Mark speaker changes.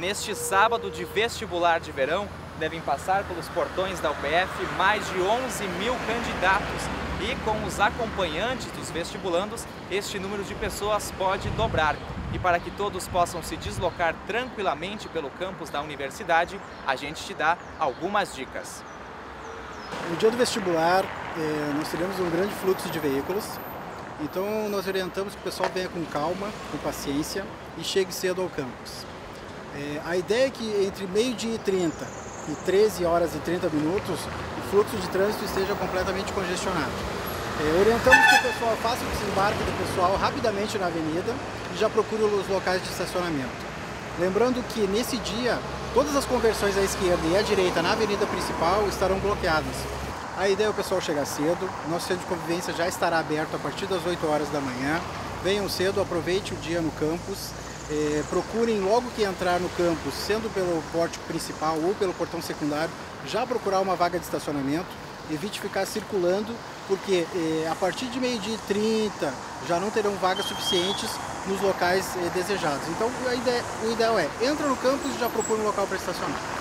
Speaker 1: Neste sábado de vestibular de verão, devem passar pelos portões da UPF mais de 11 mil candidatos e com os acompanhantes dos vestibulandos, este número de pessoas pode dobrar. E para que todos possam se deslocar tranquilamente pelo campus da universidade, a gente te dá algumas dicas.
Speaker 2: No dia do vestibular, eh, nós teremos um grande fluxo de veículos, então nós orientamos que o pessoal venha com calma, com paciência e chegue cedo ao campus. É, a ideia é que entre meio-dia e 30 e 13 horas e 30 minutos o fluxo de trânsito esteja completamente congestionado. É, orientamos que o pessoal faça o desembarque do pessoal rapidamente na avenida e já procure os locais de estacionamento. Lembrando que nesse dia todas as conversões à esquerda e à direita na avenida principal estarão bloqueadas. A ideia é o pessoal chegar cedo, nosso centro de convivência já estará aberto a partir das 8 horas da manhã. Venham cedo, aproveite o dia no campus, eh, procurem logo que entrar no campus, sendo pelo pórtico principal ou pelo portão secundário, já procurar uma vaga de estacionamento. Evite ficar circulando, porque eh, a partir de meio-dia e 30 já não terão vagas suficientes nos locais eh, desejados. Então, ideia, o ideal é, entra no campus e já procura um local para estacionar.